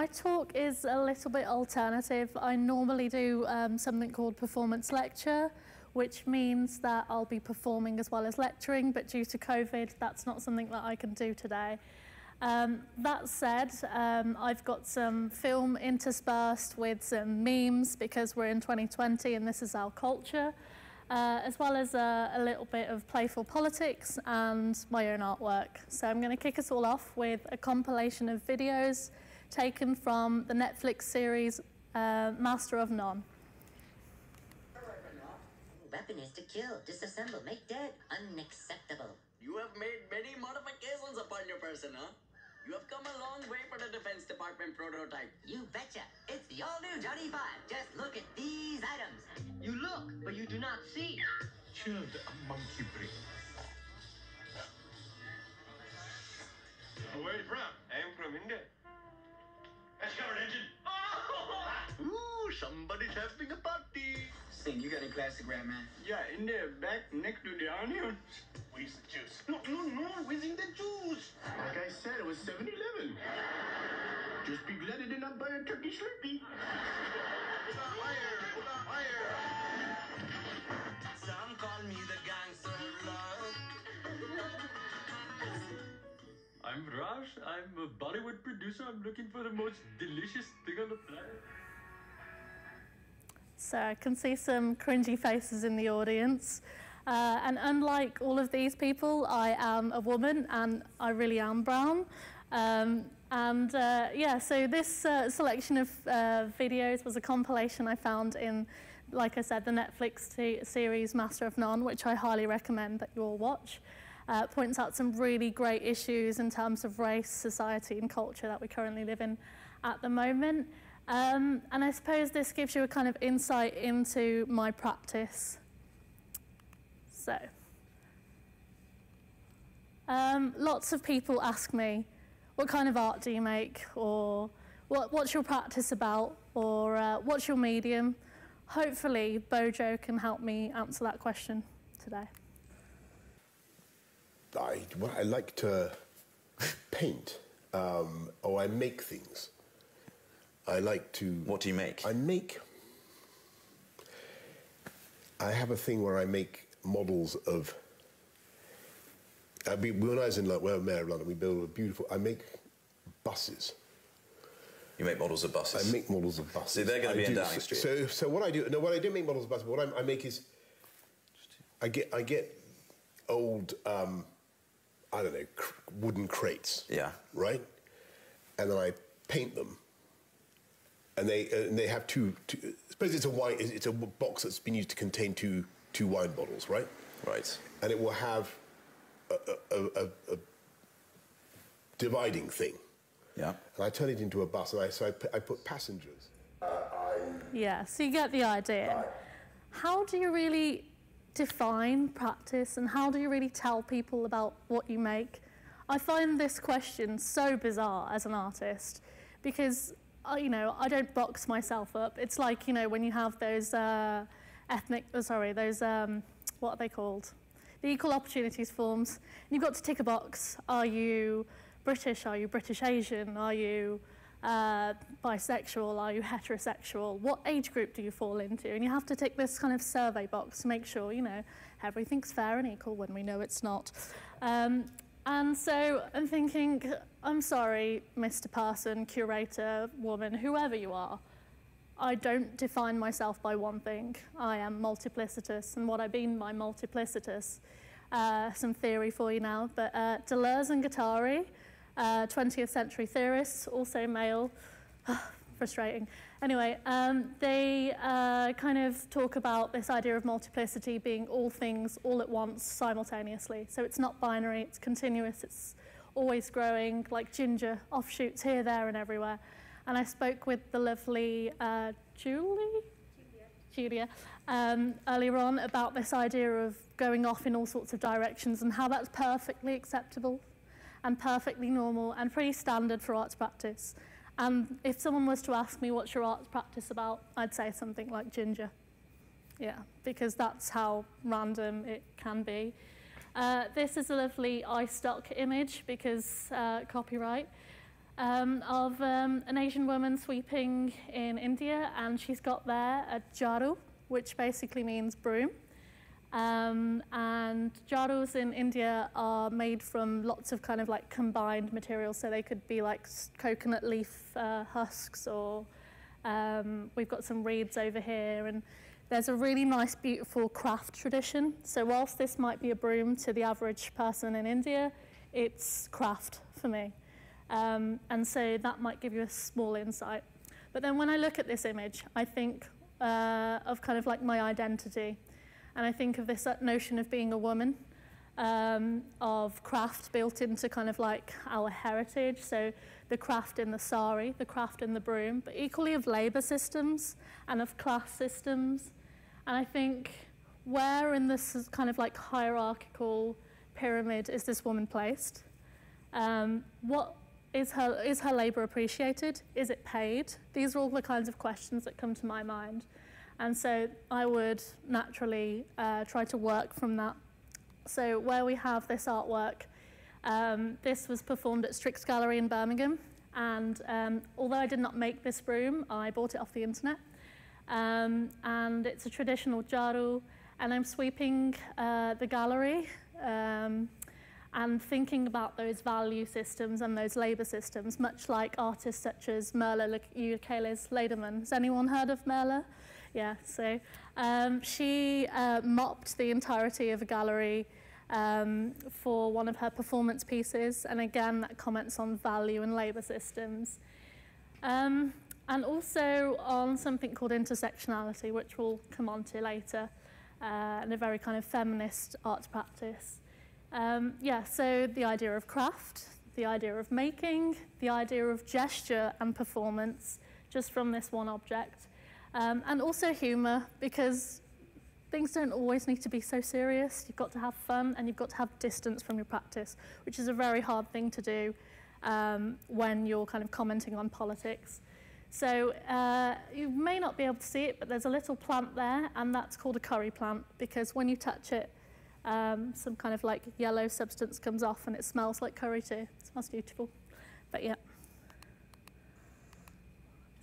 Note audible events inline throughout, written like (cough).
My talk is a little bit alternative. I normally do um, something called performance lecture, which means that I'll be performing as well as lecturing, but due to COVID, that's not something that I can do today. Um, that said, um, I've got some film interspersed with some memes because we're in 2020 and this is our culture, uh, as well as a, a little bit of playful politics and my own artwork. So I'm going to kick us all off with a compilation of videos taken from the Netflix series uh, Master of None. Weapon is to kill, disassemble, make dead. Unacceptable. You have made many modifications upon your person, huh? You have come a long way for the Defense Department prototype. You betcha. It's the all-new Johnny 5. Just look at these items. You look, but you do not see. Chilled a monkey brain. Where are you from? I am from India. That's covered engine. (laughs) Ooh, somebody's having a party. Sing, you got a classic rap, man. Yeah, in the back next to the onions. Where's the juice? No, no, no, whizzing the juice. Like I said, it was 7 Eleven. Just be glad I did not buy a turkey slurpee. Fire! Fire! Some call me the gangster I'm Raj. I'm a Bollywood producer. I'm looking for the most delicious thing on the planet. So I can see some cringy faces in the audience. Uh, and unlike all of these people, I am a woman and I really am brown. Um, and uh, yeah, so this uh, selection of uh, videos was a compilation I found in, like I said, the Netflix series Master of None, which I highly recommend that you all watch. Uh, points out some really great issues in terms of race, society, and culture that we currently live in at the moment. Um, and I suppose this gives you a kind of insight into my practice. So, um, lots of people ask me, what kind of art do you make? Or what, what's your practice about? Or uh, what's your medium? Hopefully, Bojo can help me answer that question today. I, well, I like to paint, um, or I make things. I like to. What do you make? I make. I have a thing where I make models of. I mean, when I was in London, well, Mayor of London, we build a beautiful. I make buses. You make models of buses. I make models of buses. See, they're gonna I be in do- Downing Street. So, so what I do? No, what I do make models of buses. But what I'm, I make is. I get I get old um, I don't know cr- wooden crates. Yeah. Right. And then I paint them. And they uh, and they have two. two suppose it's a wine. It's a box that's been used to contain two two wine bottles, right? Right. And it will have a, a, a, a dividing thing. Yeah. And I turn it into a bus, and I so I put, I put passengers. Uh, yeah, so you get the idea. How do you really define practice and how do you really tell people about what you make? I find this question so bizarre as an artist because, uh, you know, I don't box myself up. It's like, you know, when you have those uh, ethnic, oh, sorry, those, um, what are they called? The equal opportunities forms. You've got to tick a box. Are you British? Are you British Asian? Are you uh, bisexual? Are you (laughs) heterosexual? What age group do you fall into? And you have to tick this kind of survey box to make sure, you know, everything's fair and equal when we know it's not. Um, and so I'm thinking, I'm sorry, Mr. Person, curator, woman, whoever you are. I don't define myself by one thing. I am multiplicitous, and what I mean by multiplicitous, uh, some theory for you now, but uh, Deleuze and Guattari, uh, 20th century theorists, also male, (sighs) frustrating. Anyway, um, they uh, kind of talk about this idea of multiplicity being all things all at once simultaneously. So it's not binary, it's continuous, it's always growing, like ginger, offshoots here, there, and everywhere. And I spoke with the lovely uh, Julie? Julia, um, earlier on about this idea of going off in all sorts of directions and how that's perfectly acceptable and perfectly normal and pretty standard for arts practice. And if someone was to ask me what's your arts practice about, I'd say something like ginger. Yeah, because that's how random it can be. Uh, this is a lovely iStock image because uh, copyright. um, of um, an Asian woman sweeping in India, and she's got there a jaru, which basically means broom. Um, and jarus in India are made from lots of kind of like combined materials, so they could be like coconut leaf uh, husks, or um, we've got some reeds over here, and there's a really nice, beautiful craft tradition. So whilst this might be a broom to the average person in India, it's craft for me. Um, and so that might give you a small insight. But then when I look at this image, I think uh, of kind of like my identity. And I think of this notion of being a woman, um, of craft built into kind of like our heritage. So the craft in the sari, the craft in the broom, but equally of labour systems and of class systems. And I think where in this kind of like hierarchical pyramid is this woman placed? Um, what is her, is her labour appreciated? Is it paid? These are all the kinds of questions that come to my mind. And so I would naturally uh, try to work from that. So where we have this artwork, um, this was performed at STRYX Gallery in Birmingham. And um, although I did not make this broom, I bought it off the internet. Um, and it's a traditional jaru. And I'm sweeping uh, the gallery um, and thinking about those value systems and those labour systems, much like artists such as Merle Ukeles Laderman. Has anyone heard of Merle? Yeah, so um, she uh, mopped the entirety of a gallery um, for one of her performance pieces, and again, that comments on value and labour systems. Um, and also on something called intersectionality, which we'll come on to later, uh, and a very kind of feminist art practice. Um, yeah, so the idea of craft, the idea of making, the idea of gesture and performance, just from this one object. Um, and also humour, because things don't always need to be so serious. You've got to have fun and you've got to have distance from your practice, which is a very hard thing to do um, when you're kind of commenting on politics. So uh, you may not be able to see it, but there's a little plant there, and that's called a curry plant, because when you touch it, um, some kind of like yellow substance comes off and it smells like curry too. It smells beautiful. But yeah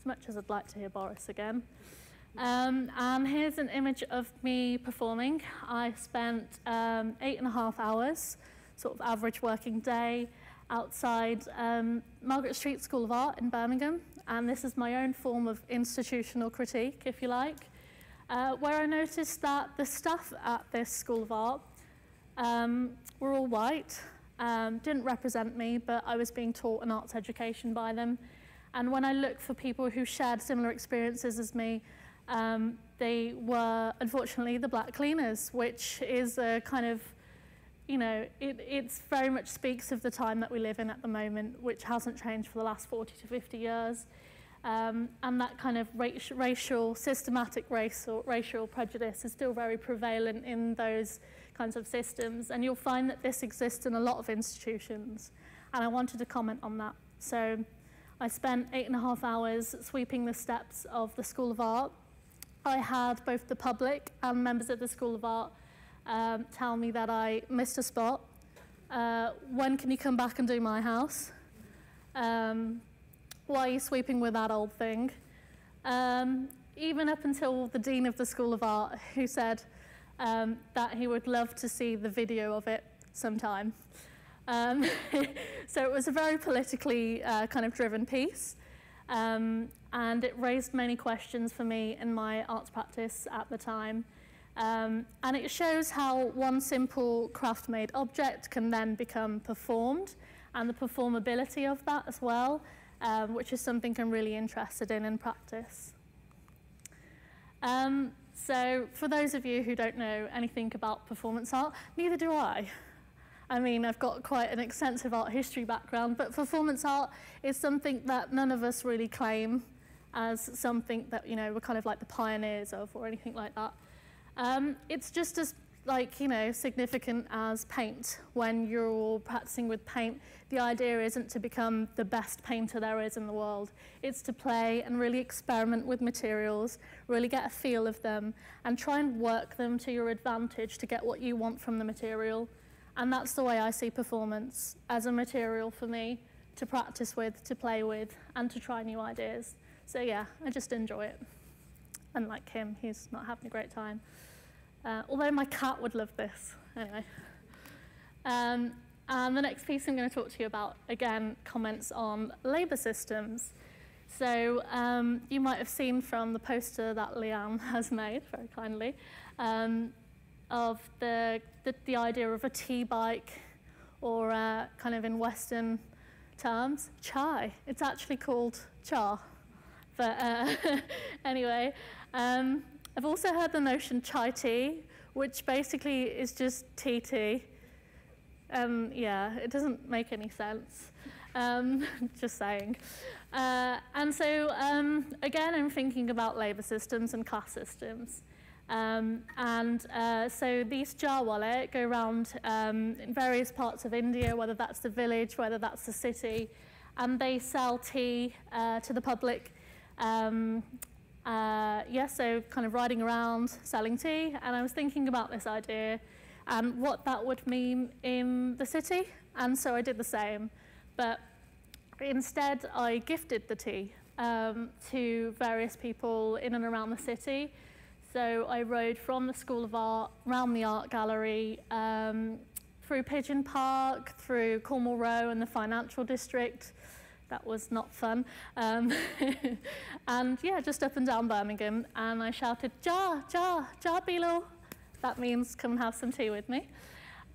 much as I'd like to hear Boris again. Um, and here's an image of me performing. I spent um, eight and a half hours, sort of average working day, outside um, Margaret Street School of Art in Birmingham. And this is my own form of institutional critique, if you like, uh, where I noticed that the staff at this School of Art um, were all white, um, didn't represent me, but I was being taught an arts education by them. And when I looked for people who shared similar experiences as me, um, they were unfortunately the black cleaners, which is a kind of, you know, it it's very much speaks of the time that we live in at the moment, which hasn't changed for the last 40 to 50 years. Um, and that kind of racial, systematic racial, racial prejudice is still very prevalent in those kinds of systems. And you'll find that this exists in a lot of institutions. And I wanted to comment on that. So I spent eight and a half hours sweeping the steps of the School of Art. I had both the public and members of the School of Art um, tell me that I missed a spot. Uh, when can you come back and do my house? Um, why are you sweeping with that old thing? Um, even up until the Dean of the School of Art, who said um, that he would love to see the video of it sometime. Um, (laughs) so it was a very politically uh, kind of driven piece. Um, and it raised many questions for me in my arts practice at the time. Um, and it shows how one simple craft-made object can then become performed and the performability of that as well, um, which is something I'm really interested in in practice. Um, so for those of you who don't know anything about performance art, neither do I. I mean, I've got quite an extensive art history background, but performance art is something that none of us really claim as something that, you know, we're kind of like the pioneers of or anything like that. Um, it's just as like, you know, significant as paint. When you're practicing with paint, the idea isn't to become the best painter there is in the world. It's to play and really experiment with materials, really get a feel of them, and try and work them to your advantage to get what you want from the material. And that's the way I see performance as a material for me to practice with, to play with, and to try new ideas. So yeah, I just enjoy it. Unlike him, he's not having a great time. Uh, although my cat would love this. Anyway. Um, and the next piece I'm going to talk to you about, again, comments on labour systems. So um, you might have seen from the poster that Leanne (laughs) has made, very kindly, um, of the, the, the, idea of a tea bike or uh, kind of in Western terms, chai. It's actually called cha. But uh, (laughs) anyway, um, I've also heard the notion chai tea, which basically is just tea tea. Um, yeah, it doesn't make any sense. Um, (laughs) just saying. Uh, and so, um, again, I'm thinking about labour systems and class systems. Um, and uh, so these Jawale go around um, in various parts of India, whether that's the village, whether that's the city, and they sell tea uh, to the public. Um, uh, yeah, so kind of riding around selling tea, and I was thinking about this idea and what that would mean in the city, and so I did the same. But instead, I gifted the tea um, to various people in and around the city. So I rode from the School of Art, round the art gallery, um, through Pigeon Park, through Colmore Row and the financial district. That was not fun. Um, (laughs) and yeah, just up and down Birmingham. And I shouted, Ja, Ja, Ja Bilo. That means come and have some tea with me.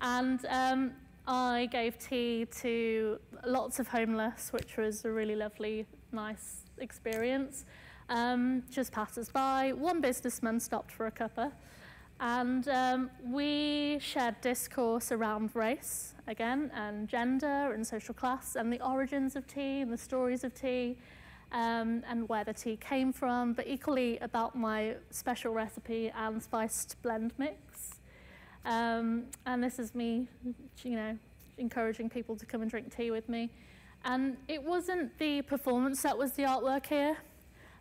And um, I gave tea to lots of homeless, which was a really lovely, nice experience. Um, just passers by. One businessman stopped for a cuppa. And um, we shared discourse around race, again, and gender and social class, and the origins of tea and the stories of tea, um, and where the tea came from, but equally about my special recipe and spiced blend mix. Um, and this is me, you know, encouraging people to come and drink tea with me. And it wasn't the performance that was the artwork here.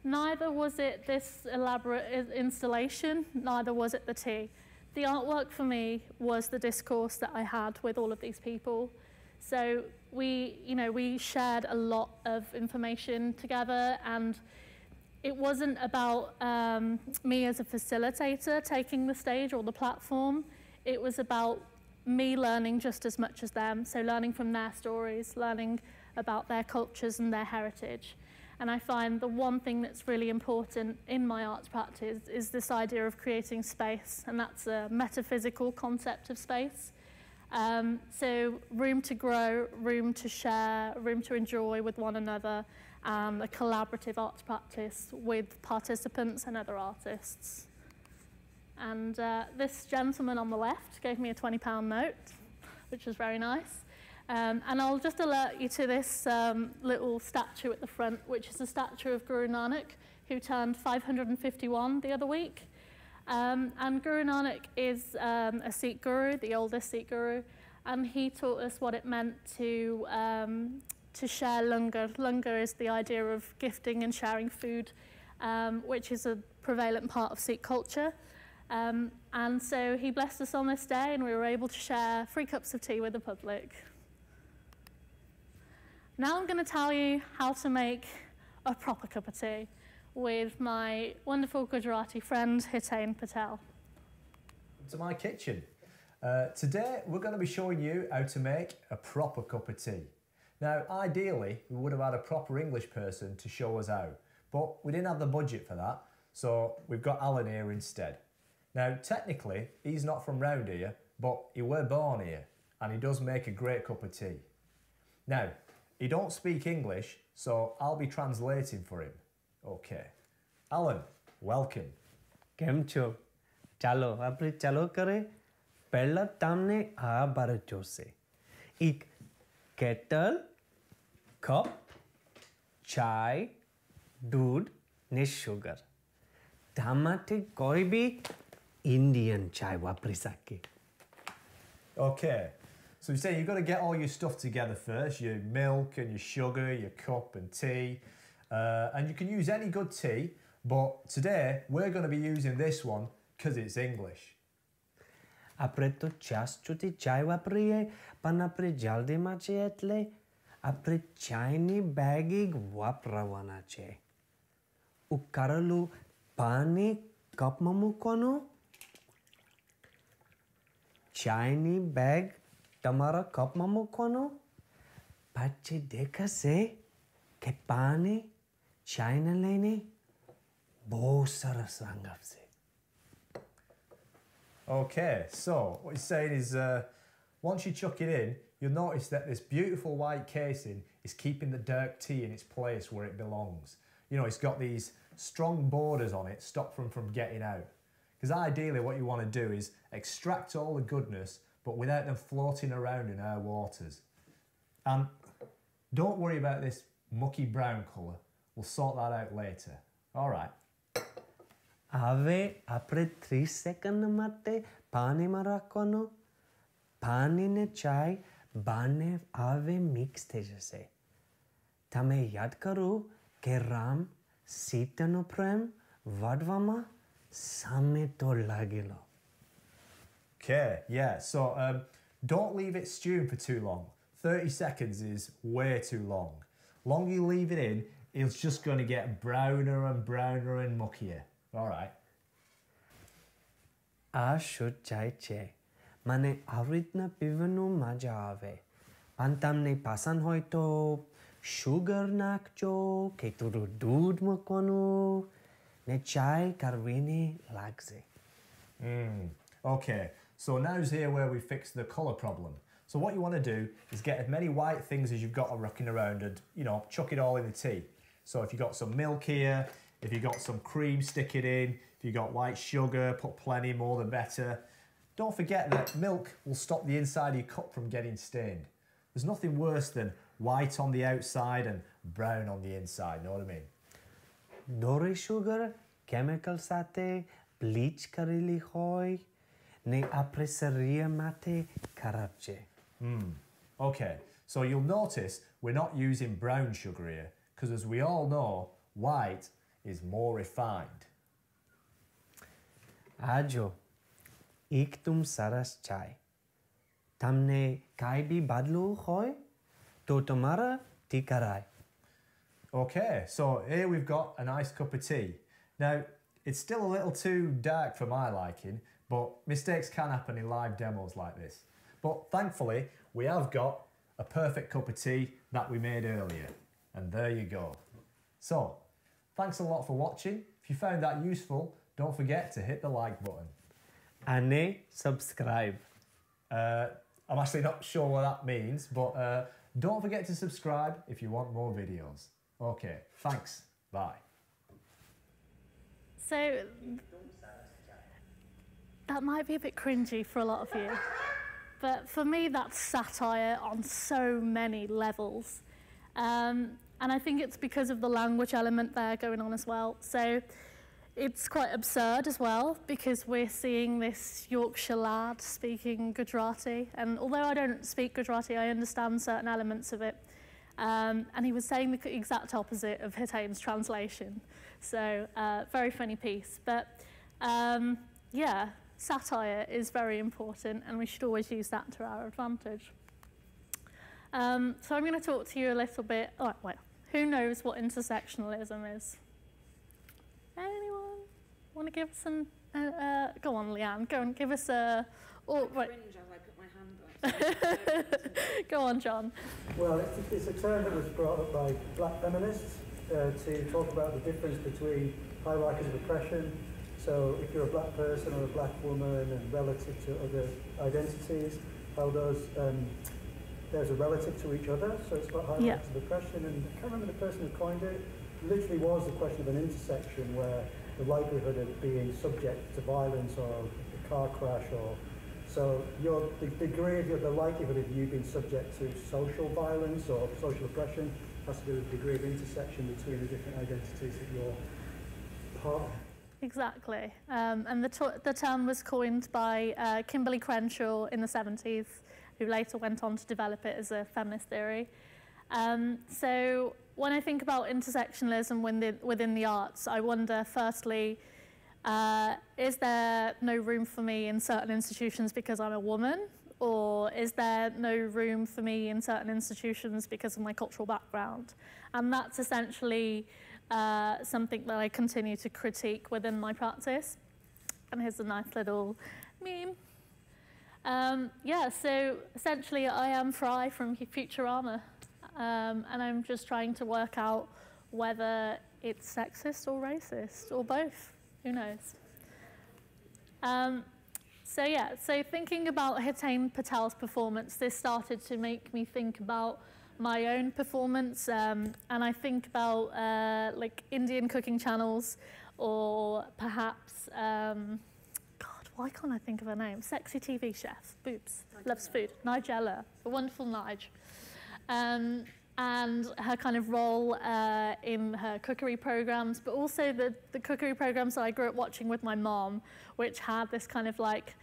Neither was it this elaborate installation, neither was it the tea. The artwork for me was the discourse that I had with all of these people. So we, you know, we shared a lot of information together and it wasn't about um, me as a facilitator taking the stage or the platform. It was about me learning just as much as them. So learning from their stories, learning about their cultures and their heritage. And I find the one thing that's really important in my arts practice is this idea of creating space, and that's a metaphysical concept of space. Um, so room to grow, room to share, room to enjoy with one another, um, a collaborative arts practice with participants and other artists. And uh, this gentleman on the left gave me a £20 note, which was very nice. Um, and I'll just alert you to this um, little statue at the front, which is a statue of Guru Nanak, who turned 551 the other week. Um, and Guru Nanak is um, a Sikh guru, the oldest Sikh guru, and he taught us what it meant to, um, to share langar. Langar is the idea of gifting and sharing food, um, which is a prevalent part of Sikh culture. and so he blessed us on this day, and we were able to share three cups of tea with the public. Now I'm going to tell you how to make a proper cup of tea with my wonderful Gujarati friend Hetain Patel. To my kitchen. Uh, today we're going to be showing you how to make a proper cup of tea. Now ideally we would have had a proper English person to show us how, but we didn't have the budget for that, so we've got Alan here instead. Now technically he's not from round here, but he were born here and he does make a great cup of tea. Now he don't speak English, so I'll be translating for him. Okay. Alan, welcome. કેમ છો ચાલો આપણે ચાલો કરે પહેલા તમને આ ભારત જોશે એક કેટલ કપ ચાય દૂધ ને શુગર માટે કોઈ બી ઇન્ડિયન ચાય વાપરી શકે Okay. So you say you've got to get all your stuff together first, your milk and your sugar, your cup and tea. Uh, and you can use any good tea, but today we're going to be using this one because it's English. A preto čašću ti čajva prije, pa na priđaldima će etle, a pri čajni begi vapravana će. U karalu pani kapmamu konu, čajni beg તમારા કપમાં મૂકવાનું પછી દેખાશે કે પાણી ચાયને લઈને બહુ સરસ રંગ આપશે Okay, so what he's saying is uh, once you chuck it in, you'll notice that this beautiful white casing is keeping the dark tea in its place where it belongs. You know, it's got these strong borders on it, stop them from getting out. Because ideally, what you want to do is extract all the goodness, but without them floating around in our waters. And don't worry about this mucky brown colour. We'll sort that out later. All right. Ave apre mate marakono chai ave mix tejase. Tame sitano prem vadvama same to lagilo. Okay, yeah. So um, don't leave it stewing for too long. 30 seconds is way too long. Longer you leave it in, it's just going to get browner and browner and muckier. All right. આ શુદ્ધ ચાય છે મને આવી રીતના પીવાનું મજા આવે પણ તમને પસંદ હોય તો શુગર નાખજો કે થોડું દૂધ મૂકવાનું ને ચાય કરવીને લાગશે Mm. so now's here where we fix the color problem. So what you wanna do is get as many white things as you've got rocking around and, you know, chuck it all in the tea. So if you've got some milk here, if you've got some cream, stick it in. If you've got white sugar, put plenty, more the better. Don't forget that milk will stop the inside of your cup from getting stained. There's nothing worse than white on the outside and brown on the inside, know what I mean? Nori sugar, chemical satay, bleach karili hoy ne hmm. Okay, so you'll notice we're not using brown sugar here because as we all know, white is more refined. Ajo, ictum saras chai. Tamne kai bi badlu hoy, to tomara tikarai. Okay, so here we've got a nice cup of tea. Now, it's still a little too dark for my liking, but mistakes can happen in live demos like this. But thankfully, we have got a perfect cup of tea that we made earlier. And there you go. So, thanks a lot for watching. If you found that useful, don't forget to hit the like button. And subscribe. Uh, I'm actually not sure what that means, but uh, don't forget to subscribe if you want more videos. Okay, thanks. Bye. So that might be a bit cringy for a lot of you, but for me, that's satire on so many levels. Um, and I think it's because of the language element there going on as well. So it's quite absurd as well because we're seeing this Yorkshire lad speaking Gujarati. And although I don't speak Gujarati, I understand certain elements of it. Um, and he was saying the exact opposite of Hetain's translation. So, uh, very funny piece. But um, yeah, satire is very important, and we should always use that to our advantage. Um, so, I'm going to talk to you a little bit. Oh, well, who knows what intersectionalism is? Anyone want to give us an? Uh, uh, go on, Leanne. Go and give us a. Oh, right. (laughs) go on, John. Well, it's a, it's a term that was brought up by black feminists uh, to talk about the difference between hierarchies of oppression. So if you're a black person or a black woman and relative to other identities, how those, um, there's a relative to each other. So it's about hierarchies Yeah. of oppression. And I can't remember the person who coined it. Literally was the question of an intersection where the likelihood of being subject to violence or a car crash or so your, the degree of your, the likelihood of you being subject to social violence or social oppression has to do with the degree of intersection between the different identities that you're part of. Exactly. Um, and the, the term was coined by uh, Kimberlé Crenshaw in the 70s, who later went on to develop it as a feminist theory. Um, so when I think about intersectionalism within, within the arts, I wonder, firstly, uh, is there no room for me in certain institutions because I'm a woman? Or is there no room for me in certain institutions because of my cultural background? And that's essentially uh, something that I continue to critique within my practice. And here's a nice little meme. Um, yeah, so essentially I am Fry from Futurama. Um, and I'm just trying to work out whether it's sexist or racist or both. Who knows? Um, so yeah, so thinking about Hetain Patel's performance, this started to make me think about my own performance, um, and I think about uh, like Indian cooking channels, or perhaps, um, God, why can't I think of her name? Sexy TV chef, boobs, loves food, Nigella, the wonderful Nige. Um, and her kind of role uh, in her cookery programs, but also the, the cookery programs that I grew up watching with my mom, which had this kind of like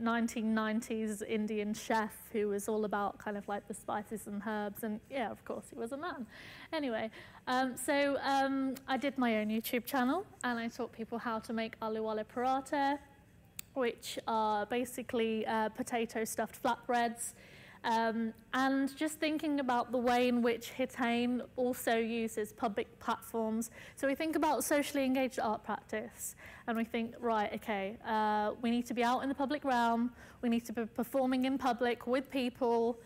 1990s Indian chef who was all about kind of like the spices and herbs. And yeah, of course, he was a man. Anyway, um, so um, I did my own YouTube channel and I taught people how to make aloo wale paratha, which are basically uh, potato stuffed flatbreads um, and just thinking about the way in which Hetain also uses public platforms. So we think about socially engaged art practice, and we think, right, okay, uh, we need to be out in the public realm, we need to be performing in public with people.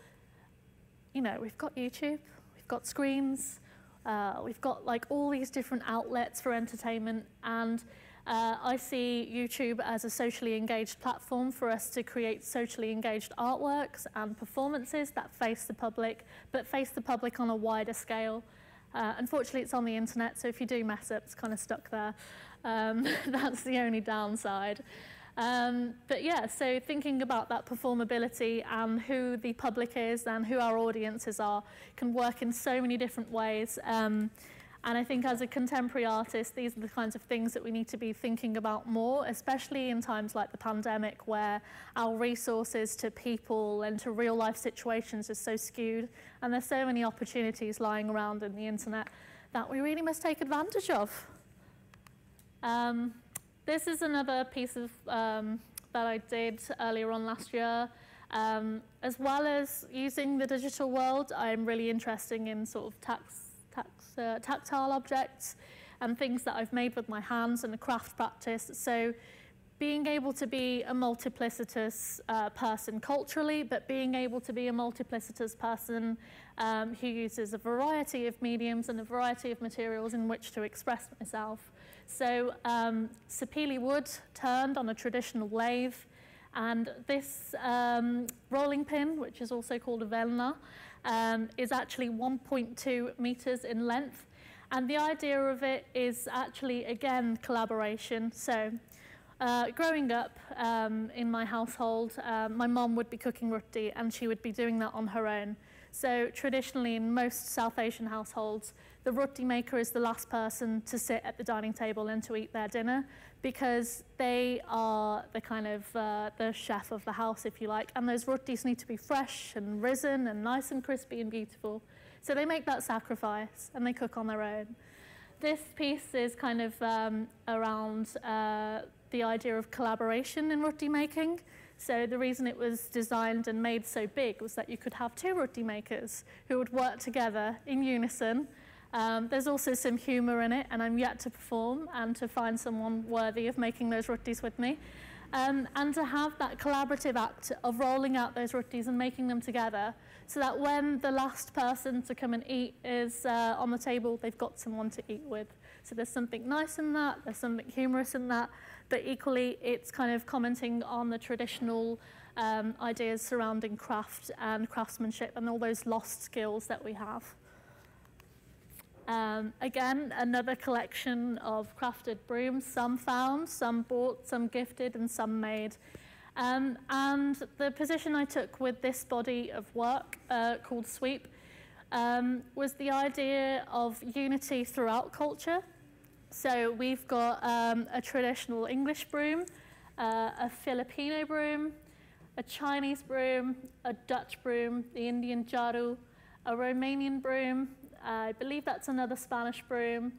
You know, we've got YouTube, we've got screens, uh, we've got like all these different outlets for entertainment, and uh, I see YouTube as a socially engaged platform for us to create socially engaged artworks and performances that face the public, but face the public on a wider scale. Uh, unfortunately, it's on the internet, so if you do mess up, it's kind of stuck there. Um, (laughs) that's the only downside. Um, but yeah, so thinking about that performability and who the public is and who our audiences are can work in so many different ways. Um, and I think as a contemporary artist, these are the kinds of things that we need to be thinking about more, especially in times like the pandemic where our resources to people and to real life situations is so skewed. And there's so many opportunities lying around in the internet that we really must take advantage of. Um, this is another piece of um, that I did earlier on last year. Um, as well as using the digital world, I'm really interested in sort of tax, uh, tactile objects and things that I've made with my hands and a craft practice. So being able to be a multiplicitous uh, person culturally, but being able to be a multiplicitous person um, who uses a variety of mediums and a variety of materials in which to express myself. So um, wood turned on a traditional lathe, and this um, rolling pin, which is also called a velna, um, is actually 1.2 meters in length. And the idea of it is actually, again, collaboration. So uh, growing up um, in my household, uh, my mom would be cooking roti and she would be doing that on her own. So traditionally in most South Asian households, the roti maker is the last person to sit at the dining table and to eat their dinner because they are the kind of uh, the chef of the house, if you like, and those rotis need to be fresh and risen and nice and crispy and beautiful. So they make that sacrifice and they cook on their own. This piece is kind of um, around uh, the idea of collaboration in roti making. So the reason it was designed and made so big was that you could have two roti makers who would work together in unison um, there's also some humour in it, and I'm yet to perform and to find someone worthy of making those rotis with me. Um, and to have that collaborative act of rolling out those rotis and making them together so that when the last person to come and eat is uh, on the table, they've got someone to eat with. So there's something nice in that, there's something humorous in that, but equally it's kind of commenting on the traditional um, ideas surrounding craft and craftsmanship and all those lost skills that we have. Um, again, another collection of crafted brooms, some found, some bought, some gifted, and some made. Um, and the position I took with this body of work uh, called Sweep um, was the idea of unity throughout culture. So we've got um, a traditional English broom, uh, a Filipino broom, a Chinese broom, a Dutch broom, the Indian jaru, a Romanian broom, I believe that's another Spanish broom.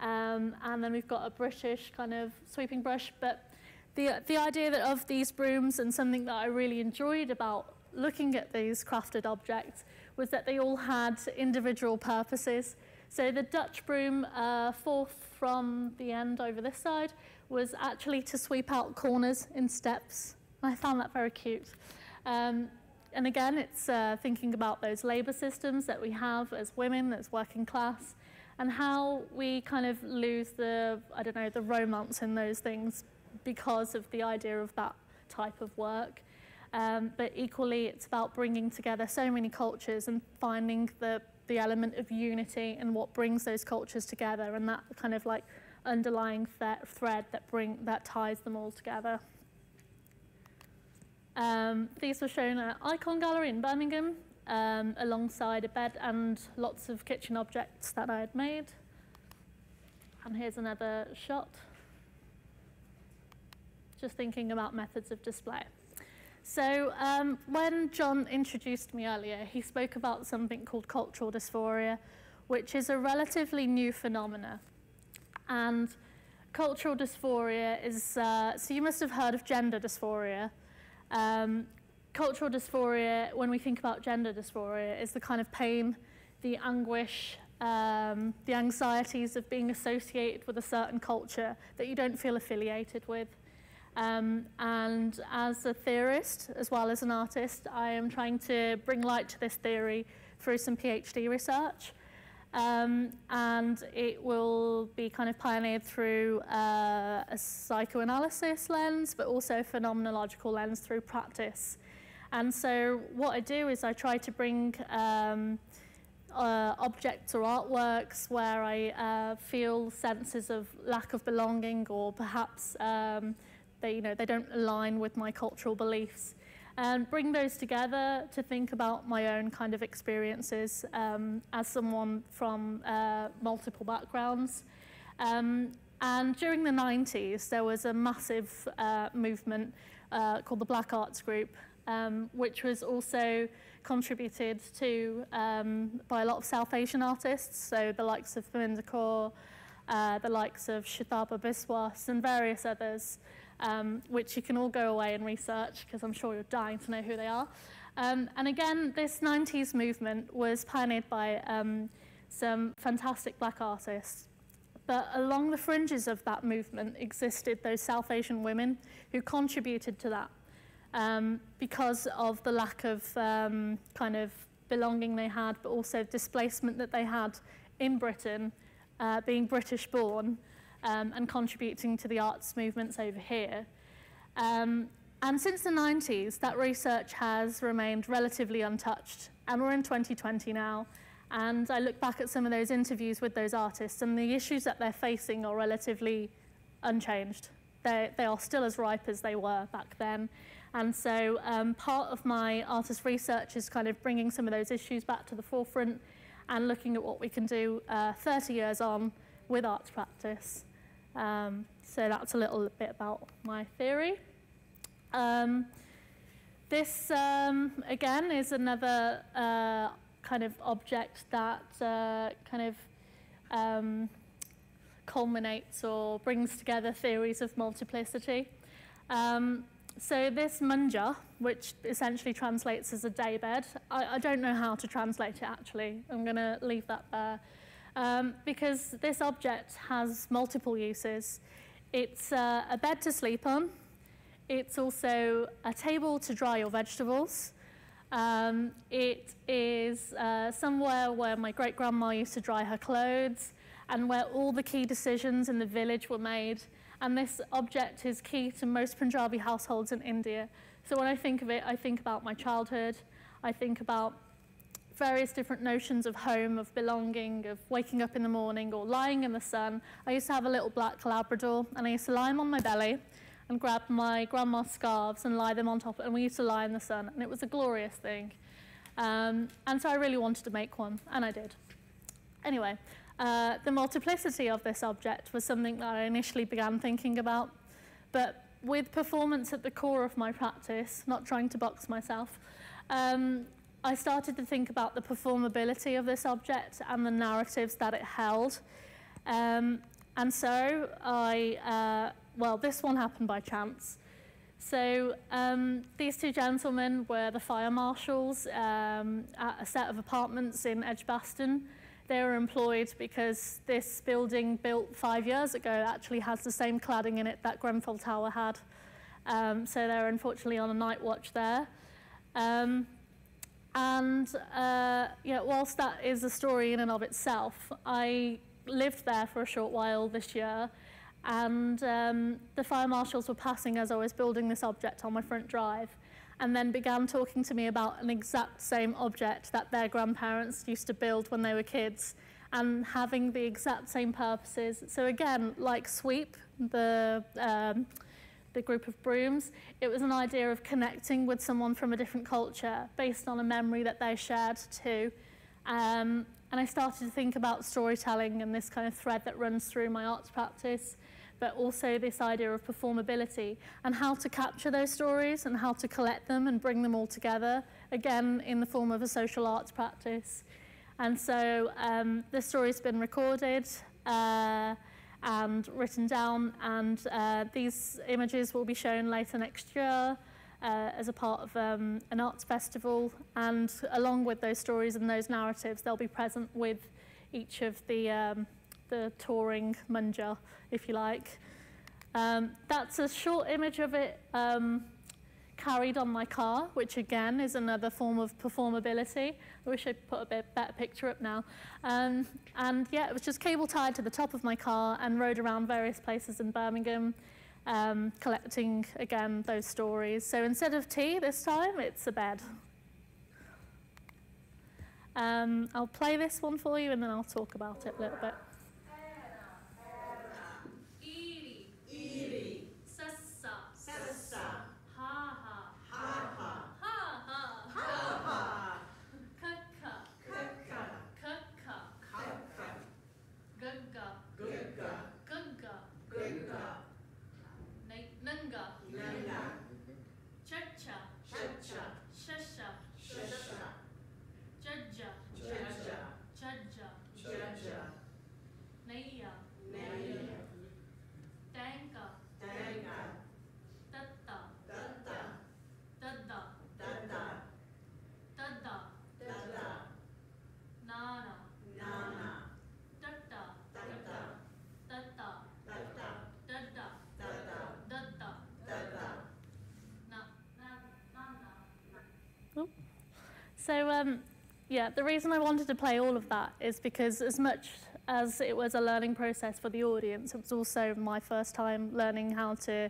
Um, and then we've got a British kind of sweeping brush. But the, the idea that of these brooms and something that I really enjoyed about looking at these crafted objects was that they all had individual purposes. So the Dutch broom, uh, fourth from the end over this side, was actually to sweep out corners in steps. I found that very cute. Um, and again, it's uh, thinking about those labour systems that we have as women, as working class, and how we kind of lose the, I don't know, the romance in those things because of the idea of that type of work. Um, but equally, it's about bringing together so many cultures and finding the, the element of unity and what brings those cultures together and that kind of like underlying th thread that, bring, that ties them all together. Um, these were shown at Ikon Gallery in Birmingham um, alongside a bed and lots of kitchen objects that I had made. And here's another shot. Just thinking about methods of display. So um, when John introduced me earlier, he spoke about something called cultural dysphoria, which is a relatively new phenomena. And cultural dysphoria is, uh, so you must have heard of gender dysphoria. Um, cultural dysphoria, when we think about gender dysphoria, is the kind of pain, the anguish, um, the anxieties of being associated with a certain culture that you don't feel affiliated with. Um, and as a theorist, as well as an artist, I am trying to bring light to this theory through some PhD research. Um, and it will be kind of pioneered through uh, a psychoanalysis lens, but also a phenomenological lens through practice. And so what I do is I try to bring um, uh, objects or artworks where I uh, feel senses of lack of belonging or perhaps um, they, you know, they don't align with my cultural beliefs and bring those together to think about my own kind of experiences um, as someone from uh, multiple backgrounds. Um, and during the 90s, there was a massive uh, movement uh, called the Black Arts Group, um, which was also contributed to um, by a lot of South Asian artists, so the likes of Permindar Kaur, uh, the likes of Sutapa Biswas, and various others um, which you can all go away and research because I'm sure you're dying to know who they are. Um, and again, this 90s movement was pioneered by um, some fantastic black artists. But along the fringes of that movement existed those South Asian women who contributed to that um, because of the lack of um, kind of belonging they had, but also displacement that they had in Britain, uh, being British born, um, and contributing to the arts movements over here. Um, and since the 90s, that research has remained relatively untouched. And we're in 2020 now. And I look back at some of those interviews with those artists, and the issues that they're facing are relatively unchanged. They, they are still as ripe as they were back then. And so um, part of my artist research is kind of bringing some of those issues back to the forefront and looking at what we can do uh, 30 years on with arts practice. Um, so that's a little bit about my theory. Um, this, um, again, is another uh, kind of object that uh, kind of um, culminates or brings together theories of multiplicity. Um, so this manjha, which essentially translates as a daybed, I, I don't know how to translate it actually. I'm going to leave that there um, because this object has multiple uses. It's uh, a bed to sleep on. It's also a table to dry your vegetables. Um, it is uh, somewhere where my great grandma used to dry her clothes and where all the key decisions in the village were made. And this object is key to most Punjabi households in India. So when I think of it, I think about my childhood. I think about various different notions of home, of belonging, of waking up in the morning or lying in the sun. I used to have a little black Labrador and I used to lie him on my belly and grab my grandma's scarves and lie them on top and we used to lie in the sun and it was a glorious thing. Um, and so I really wanted to make one and I did. Anyway, uh, the multiplicity of this object was something that I initially began thinking about, but with performance at the core of my practice, not trying to box myself, um, I started to think about the performability of this object and the narratives that it held. Um, and so I, uh, well, this one happened by chance. So um, these two gentlemen were the fire marshals um, at a set of apartments in Edgbaston. They were employed because this building built five years ago actually has the same cladding in it that Grenfell Tower had. Um, so they're unfortunately on a night watch there. Um, and uh, whilst that is a story in and of itself, I lived there for a short while this year and um, the fire marshals were passing as I was building this object on my front drive and then began talking to me about an exact same object that their grandparents used to build when they were kids and having the exact same purposes. So again, like Sweep, the, um, the group of brooms, it was an idea of connecting with someone from a different culture based on a memory that they shared too. Um, and I started to think about storytelling and this kind of thread that runs through my arts practice but also this idea of performability and how to capture those stories and how to collect them and bring them all together, again, in the form of a social arts practice. And so um, the story's been recorded uh, and written down, and uh, these images will be shown later next year. Uh, as a part of um, an arts festival, and along with those stories and those narratives, they'll be present with each of the um, the touring manjha, if you like. Um, that's a short image of it um, carried on my car, which again is another form of performability. I wish I'd put a bit better picture up now. Um, and yeah, it was just cable tied to the top of my car and rode around various places in Birmingham, um, collecting again those stories. So instead of tea this time, it's a bed. Um, I'll play this one for you and then I'll talk about it a little bit. So um, yeah, the reason I wanted to play all of that is because as much as it was a learning process for the audience, it was also my first time learning how to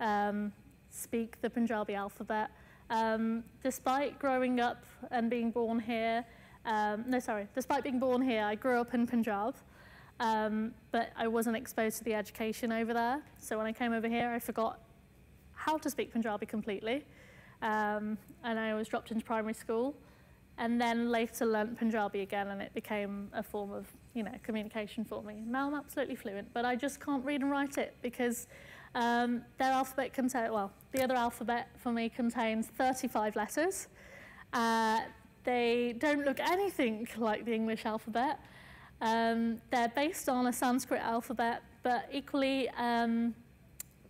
um, speak the Punjabi alphabet. Um, despite growing up and being born here, um, no, sorry, despite being born here, I grew up in Punjab, um, but I wasn't exposed to the education over there. So when I came over here, I forgot how to speak Punjabi completely. Um, and I was dropped into primary school and then later learnt Punjabi again and it became a form of you know communication for me. Now I'm absolutely fluent, but I just can't read and write it because um, their alphabet contains, well, the other alphabet for me contains 35 letters. Uh, they don't look anything like the English alphabet. Um, they're based on a Sanskrit alphabet, but equally um,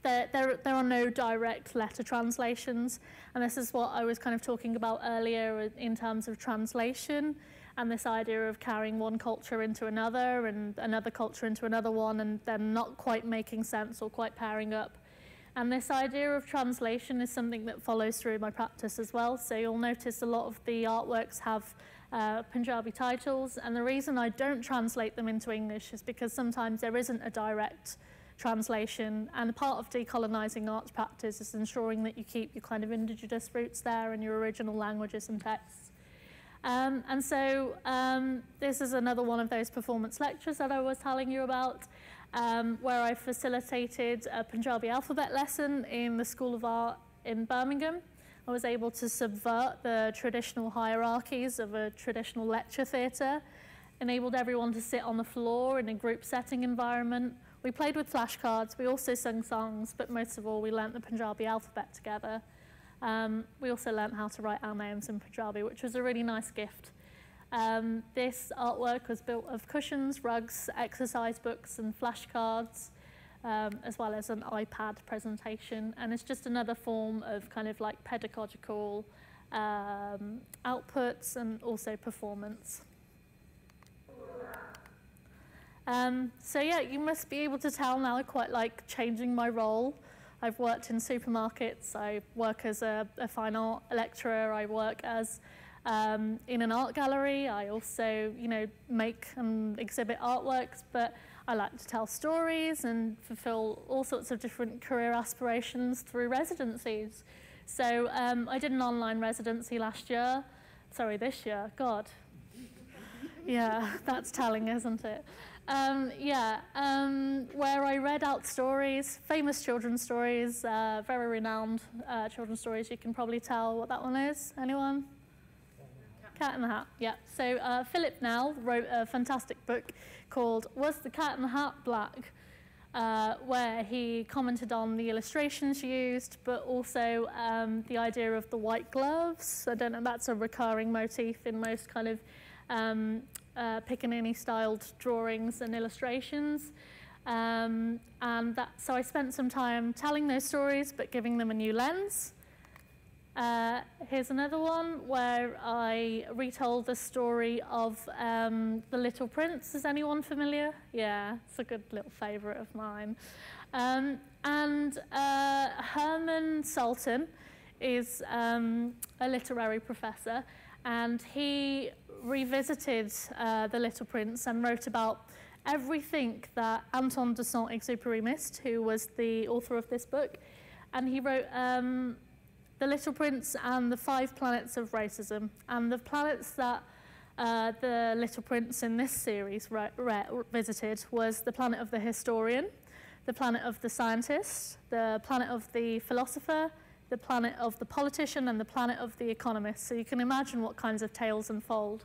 there, there, there are no direct letter translations. And this is what I was kind of talking about earlier in terms of translation and this idea of carrying one culture into another and another culture into another one and then not quite making sense or quite pairing up. And this idea of translation is something that follows through my practice as well. So you'll notice a lot of the artworks have uh, Punjabi titles. And the reason I don't translate them into English is because sometimes there isn't a direct translation. And part of decolonising arts practice is ensuring that you keep your kind of indigenous roots there and your original languages and texts. Um, and so um, this is another one of those performance lectures that I was telling you about, um, where I facilitated a Punjabi alphabet lesson in the School of Art in Birmingham. I was able to subvert the traditional hierarchies of a traditional lecture theatre, enabled everyone to sit on the floor in a group setting environment, we played with flashcards, we also sung songs, but most of all, we learnt the Punjabi alphabet together. Um, we also learnt how to write our names in Punjabi, which was a really nice gift. Um, this artwork was built of cushions, rugs, exercise books, and flashcards. um, as well as an iPad presentation. And it's just another form of kind of like pedagogical um, outputs and also performance. Um, so yeah, you must be able to tell now I quite like changing my role. I've worked in supermarkets, I work as a, a fine art lecturer, I work as um, in an art gallery, I also, you know, make and exhibit artworks, but I like to tell stories and fulfill all sorts of different career aspirations through residencies. So um, I did an online residency last year, sorry, this year, God. (laughs) Yeah, that's telling, isn't it? Um, yeah, um, where I read out stories, famous children's stories, uh, very renowned uh, children's stories. You can probably tell what that one is. Anyone? Cat in the Hat, yeah. So uh, Philip Nel wrote a fantastic book called Was the Cat in the Hat Black? Uh, where he commented on the illustrations used, but also um, the idea of the white gloves. I don't know, that's a recurring motif in most kind of um, uh, Piccaninny-styled drawings and illustrations. Um, and that, so I spent some time telling those stories, but giving them a new lens. Uh, here's another one where I retold the story of um, The Little Prince. Is anyone familiar? Yeah, it's a good little favourite of mine. Um, and uh, Herman Sultan is um, a literary professor, and he revisited uh, The Little Prince and wrote about everything that Anton de Saint-Exupéry missed, who was the author of this book. And he wrote um, The Little Prince and the Five Planets of Racism. And the planets that uh, the Little Prince in this series visited was the planet of the historian, the planet of the scientist, the planet of the philosopher, the planet of the politician and the planet of the economist. So you can imagine what kinds of tales unfold.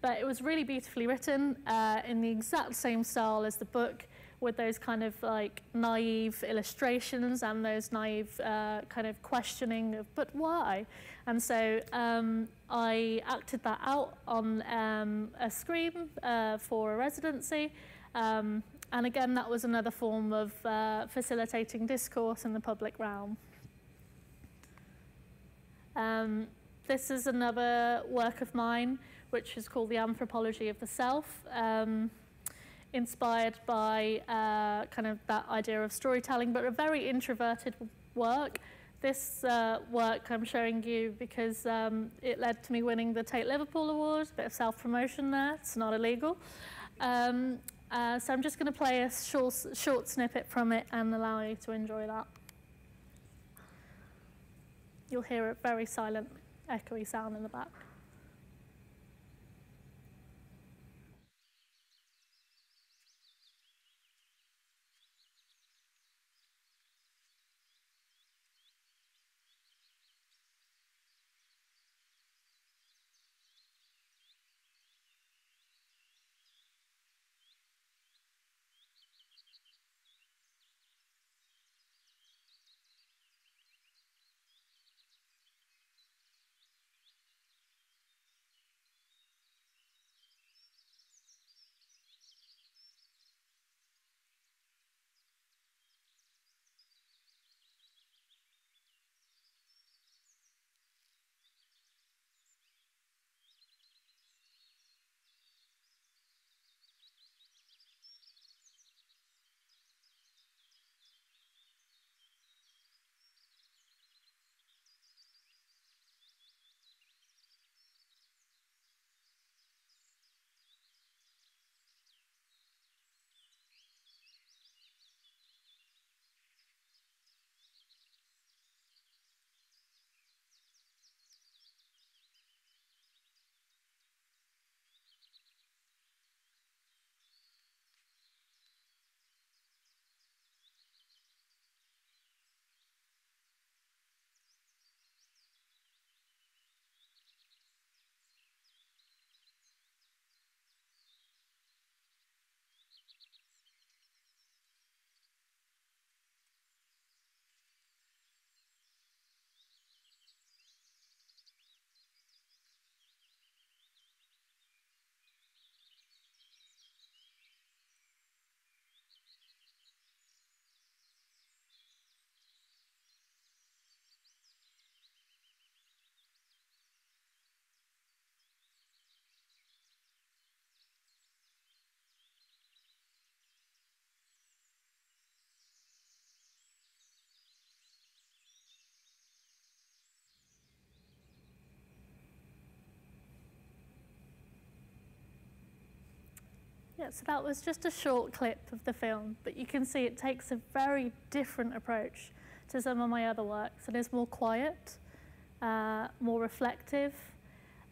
But it was really beautifully written uh, in the exact same style as the book with those kind of like naive illustrations and those naive uh, kind of questioning of, but why? And so um, I acted that out on um, a screen uh, for a residency. Um, and again, that was another form of uh, facilitating discourse in the public realm. Um, this is another work of mine, which is called The Anthropology of the Self, um, inspired by uh, kind of that idea of storytelling, but a very introverted work. This uh, work I'm showing you because um, it led to me winning the Tate Liverpool Award, a bit of self-promotion there, it's not illegal. Um, uh, so I'm just going to play a short, short snippet from it and allow you to enjoy that you'll hear a very silent, echoey sound in the back. So that was just a short clip of the film, but you can see it takes a very different approach to some of my other works. It is more quiet, uh, more reflective,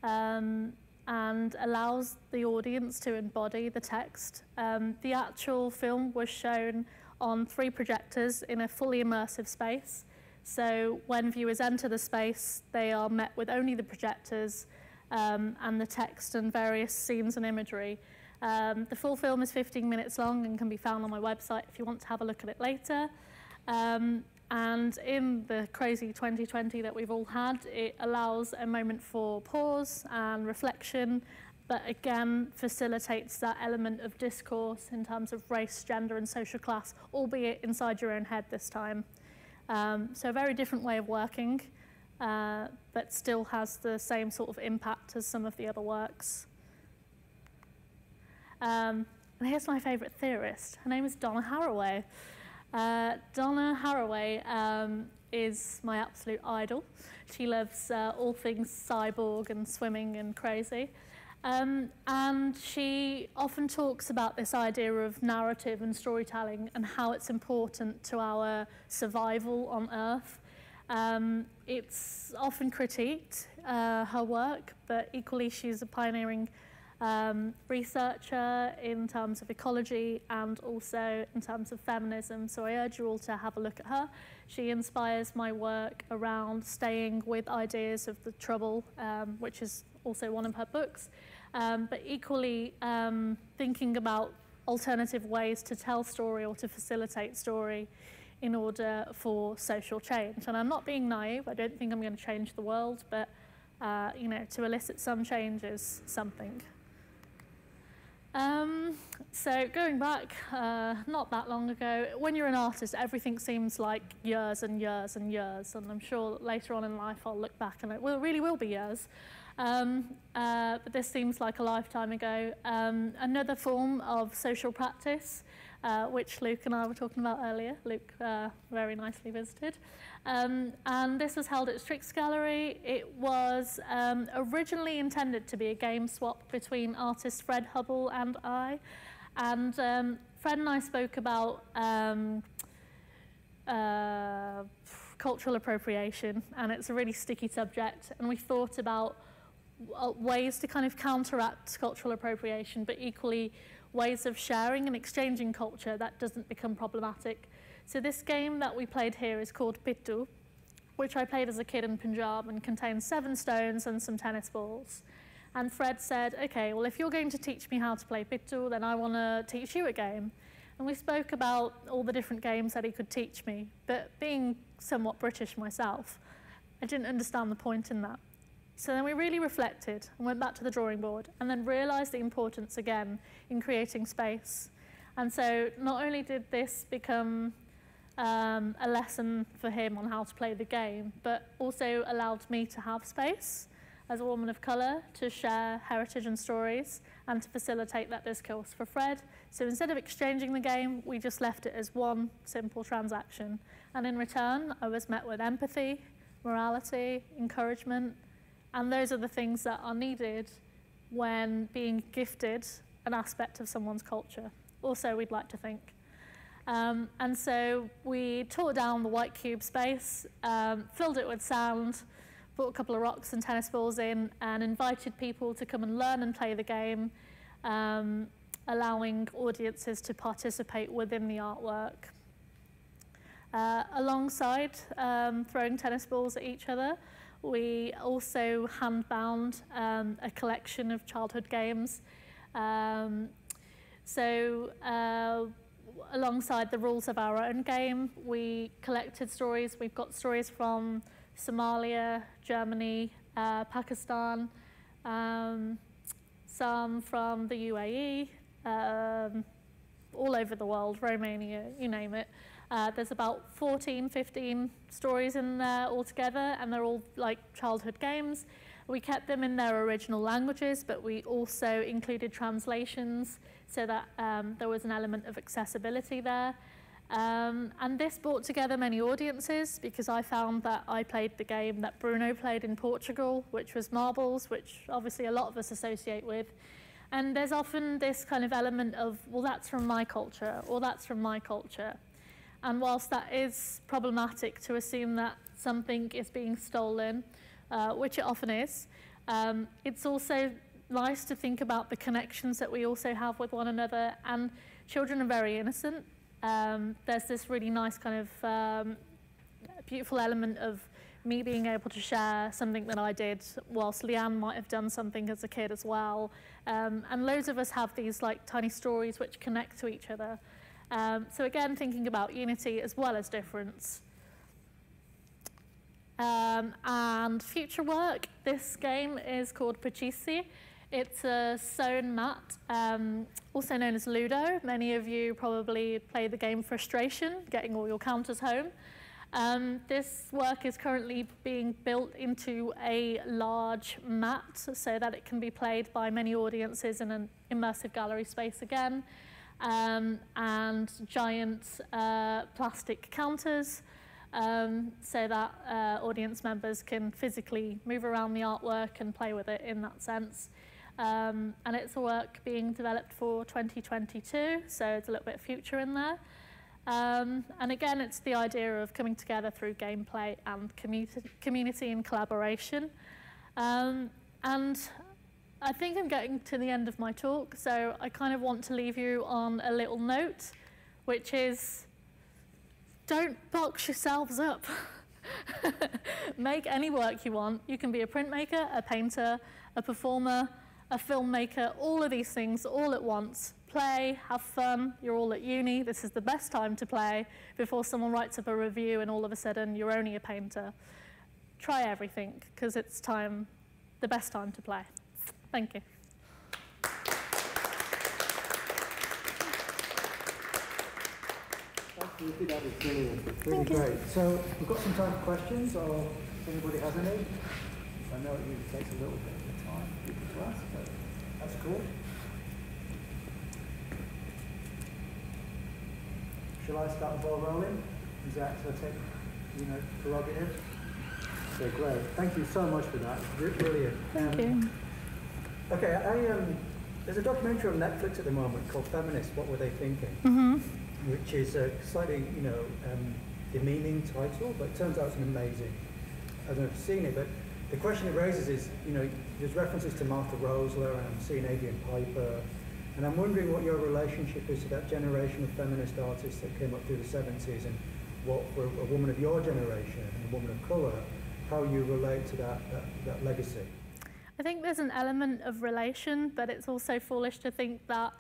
um, and allows the audience to embody the text. Um, the actual film was shown on three projectors in a fully immersive space. So when viewers enter the space, they are met with only the projectors um, and the text and various scenes and imagery. Um, the full film is 15 minutes long and can be found on my website if you want to have a look at it later. Um, and in the crazy 2020 that we've all had, it allows a moment for pause and reflection, but again facilitates that element of discourse in terms of race, gender, and social class, albeit inside your own head this time. Um, so a very different way of working, uh, but still has the same sort of impact as some of the other works. Um, and here's my favourite theorist. Her name is Donna Haraway. Uh, Donna Haraway um, is my absolute idol. She loves uh, all things cyborg and swimming and crazy. Um, and she often talks about this idea of narrative and storytelling and how it's important to our survival on Earth. Um, it's often critiqued, uh, her work, but equally she's a pioneering um, researcher in terms of ecology and also in terms of feminism. So I urge you all to have a look at her. She inspires my work around staying with ideas of the trouble, um, which is also one of her books, um, but equally um, thinking about alternative ways to tell story or to facilitate story in order for social change. And I'm not being naive, I don't think I'm going to change the world, but uh, you know, to elicit some change is something. Um, so going back, uh, not that long ago, when you're an artist, everything seems like years and years and years, and I'm sure later on in life I'll look back and it will, really will be years. Um, uh, but this seems like a lifetime ago. Um, another form of social practice, uh, which Luke and I were talking about earlier. Luke uh, very nicely visited. Um, and this was held at STRYX Gallery. It was um, originally intended to be a game swap between artist Fred Hubble and I. And um, Fred and I spoke about um, uh, cultural appropriation, and it's a really sticky subject. And we thought about uh, ways to kind of counteract cultural appropriation, but equally ways of sharing and exchanging culture that doesn't become problematic. So this game that we played here is called Pittu, which I played as a kid in Punjab and contains seven stones and some tennis balls. And Fred said, okay, well, if you're going to teach me how to play Pittu, then I want to teach you a game. And we spoke about all the different games that he could teach me. But being somewhat British myself, I didn't understand the point in that. So then we really reflected and went back to the drawing board and then realised the importance again in creating space. And so not only did this become um, a lesson for him on how to play the game, but also allowed me to have space as a woman of colour to share heritage and stories and to facilitate that discourse for Fred. So instead of exchanging the game, we just left it as one simple transaction. And in return, I was met with empathy, morality, encouragement, and those are the things that are needed when being gifted an aspect of someone's culture. Also, we'd like to think. Um, and so we tore down the white cube space, um, filled it with sand, brought a couple of rocks and tennis balls in, and invited people to come and learn and play the game, um, allowing audiences to participate within the artwork. Uh, alongside um, throwing tennis balls at each other, we also hand-bound um, a collection of childhood games. Um, so uh, alongside the rules of our own game, we collected stories. We've got stories from Somalia, Germany, uh, Pakistan, um, some from the UAE, um, all over the world, Romania, you name it. Uh, there's about 14, 15 stories in there altogether, and they're all like childhood games. We kept them in their original languages, but we also included translations so that um, there was an element of accessibility there. Um, and this brought together many audiences because I found that I played the game that Bruno played in Portugal, which was marbles, which obviously a lot of us associate with. And there's often this kind of element of, well, that's from my culture, or that's from my culture. And whilst that is problematic to assume that something is being stolen, uh, which it often is, um, it's also nice to think about the connections that we also have with one another. And children are very innocent. Um, there's this really nice kind of um, beautiful element of me being able to share something that I did whilst Leanne might have done something as a kid as well. Um, and loads of us have these like tiny stories which connect to each other. Um, so again, thinking about unity as well as difference. Um, and future work, this game is called Pachisi. It's a sewn mat, um, also known as Ludo. Many of you probably play the game Frustration, getting all your counters home. Um, this work is currently being built into a large mat so that it can be played by many audiences in an immersive gallery space again. Um, and giant uh, plastic counters um, so that uh, audience members can physically move around the artwork and play with it in that sense. Um, and it's a work being developed for 2022, so it's a little bit future in there. Um, and again, it's the idea of coming together through gameplay and community, community and collaboration. Um, and I think I'm getting to the end of my talk, so I kind of want to leave you on a little note, which is don't box yourselves up. (laughs) Make any work you want. You can be a printmaker, a painter, a performer, a filmmaker, all of these things all at once play, have fun, you're all at uni, this is the best time to play before someone writes up a review and all of a sudden you're only a painter. Try everything, because it's time, the best time to play. Thank you. Thank you, that was brilliant. Really great. So we've got some time for questions, or if anybody has any. I know it usually takes a little bit of time to ask, but that's cool. Shall I start the ball rolling? Is that to take, you know, prerogative? Okay, great. Thank you so much for that. Brilliant. Thank um, you. Okay, I um, there's a documentary on Netflix at the moment called Feminists. What were they thinking? Mm-hmm. Which is a slightly, you know, um, demeaning title, but it turns out it's an amazing. I don't know if you've seen it, but the question it raises is, you know, there's references to Martha Rosler and seeing Adrian Piper and I'm wondering what your relationship is to that generation of feminist artists that came up through the 70s and what, for a woman of your generation and a woman of colour, how you relate to that, that, that legacy. I think there's an element of relation, but it's also foolish to think that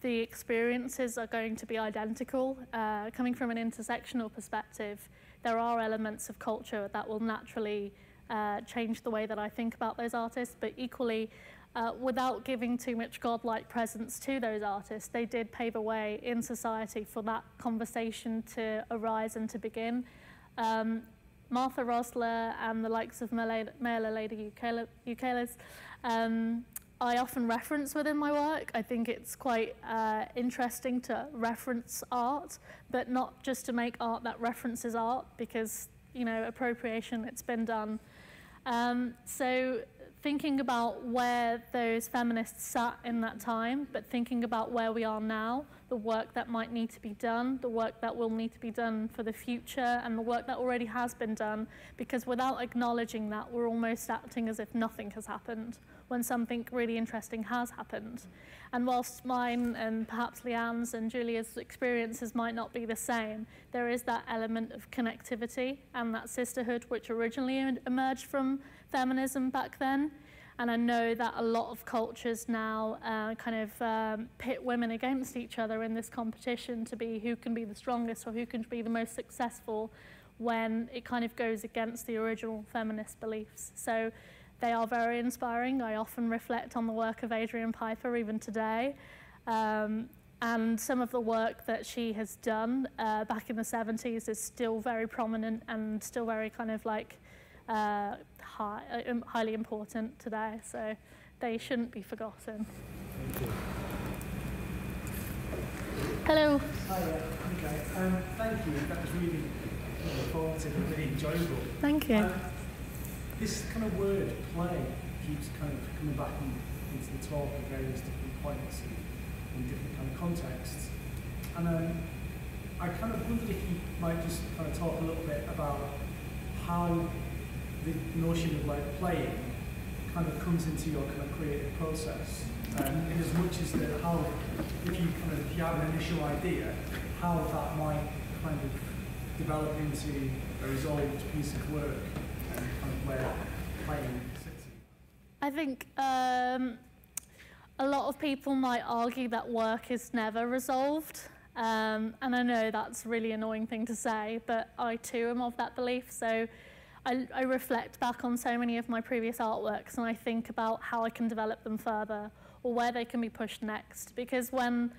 the experiences are going to be identical. Uh, coming from an intersectional perspective, there are elements of culture that will naturally uh, change the way that I think about those artists, but equally, uh, without giving too much godlike presence to those artists, they did pave a way in society for that conversation to arise and to begin. Um, Martha Rosler and the likes of Mierle Laderman Ukeles, um, I often reference within my work. I think it's quite uh, interesting to reference art, but not just to make art that references art, because, you know, appropriation, it's been done. Um, so thinking about where those feminists sat in that time, but thinking about where we are now, the work that might need to be done, the work that will need to be done for the future, and the work that already has been done, because without acknowledging that, we're almost acting as if nothing has happened when something really interesting has happened. And whilst mine and perhaps Leanne's and Julia's experiences might not be the same, there is that element of connectivity and that sisterhood which originally emerged from feminism back then. And I know that a lot of cultures now uh, kind of um, pit women against each other in this competition to be who can be the strongest or who can be the most successful when it kind of goes against the original feminist beliefs. So they are very inspiring. I often reflect on the work of Adrian Piper even today. Um, and some of the work that she has done uh, back in the 70s is still very prominent and still very kind of like uh, high, uh, highly important today, so they shouldn't be forgotten. Hello. Hi, okay. Um, thank you. That was really informative and really enjoyable. Thank you. Um, this kind of word, play, keeps kind of coming back into the talk at various different points and in different kind of contexts. And um, I kind of wondered if you might just kind of talk a little bit about how the notion of like playing kind of comes into your kind of creative process. Um, in as much as that how, if you kind of if you have an initial idea, how that might kind of develop into a resolved piece of work and kind of where playing sits. I think um, a lot of people might argue that work is never resolved. Um, and I know that's a really annoying thing to say, but I too am of that belief. So I, I reflect back on so many of my previous artworks and I think about how I can develop them further or where they can be pushed next. Because when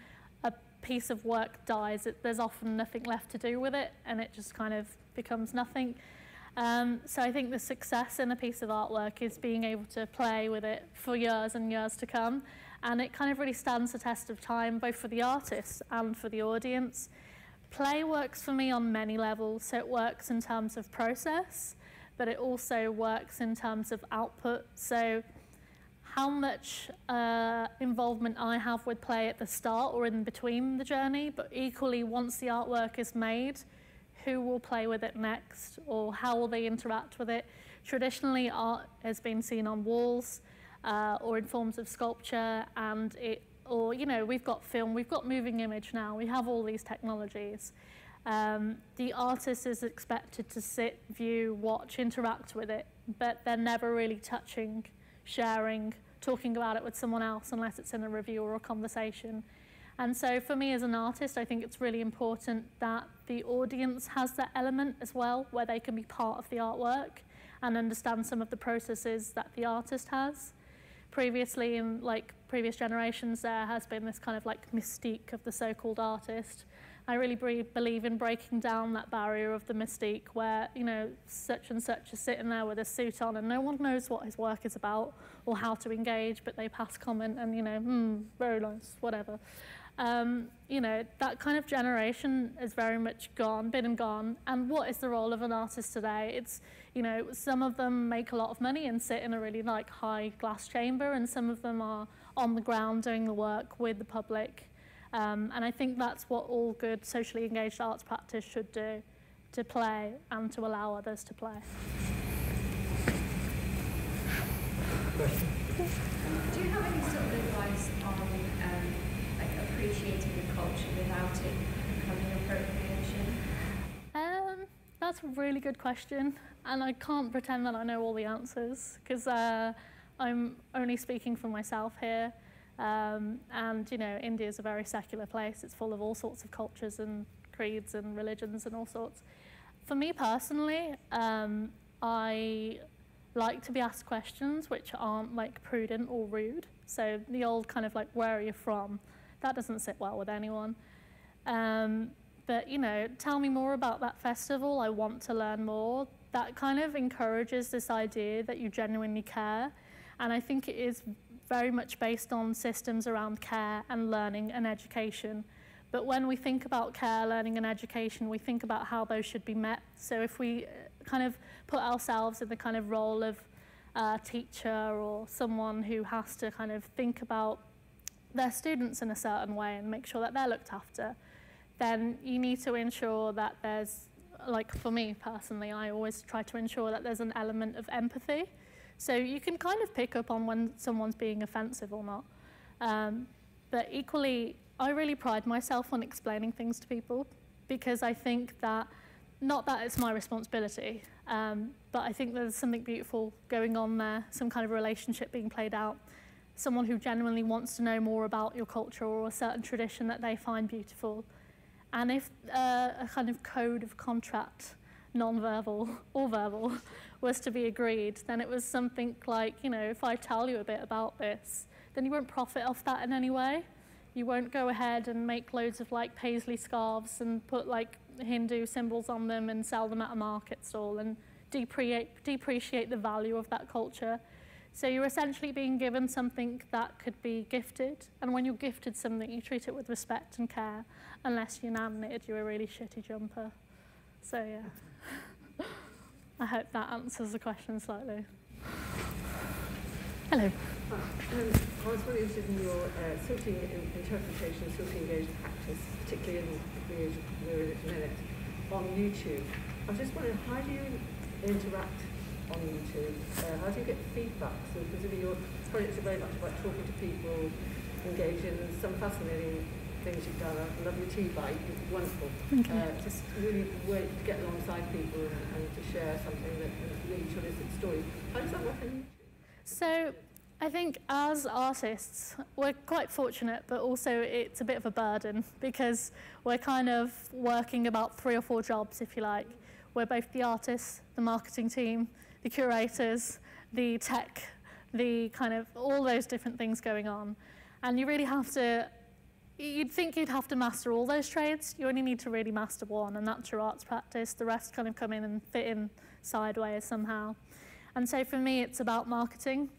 a piece of work dies, it, there's often nothing left to do with it and it just kind of becomes nothing. Um, so I think the success in a piece of artwork is being able to play with it for years and years to come. And it kind of really stands the test of time, both for the artist and for the audience. Play works for me on many levels. So it works in terms of process, but it also works in terms of output. So how much uh, involvement I have with play at the start or in between the journey, but equally once the artwork is made, who will play with it next or how will they interact with it. Traditionally, art has been seen on walls uh, or in forms of sculpture and it, or, you know, we've got film, we've got moving image now, we have all these technologies. Um, the artist is expected to sit, view, watch, interact with it, but they're never really touching, sharing, talking about it with someone else unless it's in a review or a conversation. And so for me as an artist, I think it's really important that the audience has that element as well, where they can be part of the artwork and understand some of the processes that the artist has. Previously, in like previous generations, there has been this kind of like mystique of the so-called artist. I really believe in breaking down that barrier of the mystique where, you know, such and such is sitting there with a suit on and no one knows what his work is about or how to engage, but they pass comment and, you know, hmm, very nice, whatever. Um, you know, that kind of generation is very much gone, been and gone. And what is the role of an artist today? It's, you know, some of them make a lot of money and sit in a really like high glass chamber, and some of them are on the ground doing the work with the public. Um, and I think that's what all good socially engaged arts practice should do, to play and to allow others to play. Do you have any sort of advice on um, appreciating the culture without it becoming appropriation? Um, that's a really good question, and I can't pretend that I know all the answers because uh, I'm only speaking for myself here. Um, and you know, India is a very secular place. It's full of all sorts of cultures and creeds and religions and all sorts. For me personally, um, I like to be asked questions which aren't like prudent or rude. So the old kind of like, where are you from? That doesn't sit well with anyone. Um, but, you know, tell me more about that festival. I want to learn more. That kind of encourages this idea that you genuinely care. And I think it is very much based on systems around care and learning and education. But when we think about care, learning and education, we think about how those should be met. So if we uh, kind of put ourselves in the kind of role of a teacher or someone who has to kind of think about their students in a certain way and make sure that they're looked after, then you need to ensure that there's, like for me personally, I always try to ensure that there's an element of empathy. So you can kind of pick up on when someone's being offensive or not. Um, but equally, I really pride myself on explaining things to people because I think that, not that it's my responsibility, um, but I think there's something beautiful going on there, some kind of relationship being played out someone who genuinely wants to know more about your culture or a certain tradition that they find beautiful. And if uh, a kind of code of contract, non-verbal (laughs) or verbal, was to be agreed, then it was something like, you know, if I tell you a bit about this, then you won't profit off that in any way. You won't go ahead and make loads of like paisley scarves and put like Hindu symbols on them and sell them at a market stall and depreciate, depreciate the value of that culture. So you're essentially being given something that could be gifted, and when you're gifted something, you treat it with respect and care, unless you're nominated you're a really shitty jumper. So yeah, I hope that answers the question slightly. Hello. Um, I was really interested in your uh, sorting in, interpretation, sorting engaged practice, particularly in the minute, on YouTube. I just wondering, how do you interact on YouTube? Uh, how do you get feedback? So, presumably your projects are very much about talking to people, engaging in some fascinating things you've done. I love your tea bite, it's wonderful. Uh, just really way to get alongside people and, and to share something that really terrific story. How does that work YouTube? So I think as artists, we're quite fortunate, but also it's a bit of a burden because we're kind of working about three or four jobs, if you like. We're both the artists, the marketing team, the curators, the tech, the kind of all those different things going on. And you really have to, you'd think you'd have to master all those trades. You only need to really master one, and that's your arts practice. The rest kind of come in and fit in sideways somehow. And so for me, it's about marketing.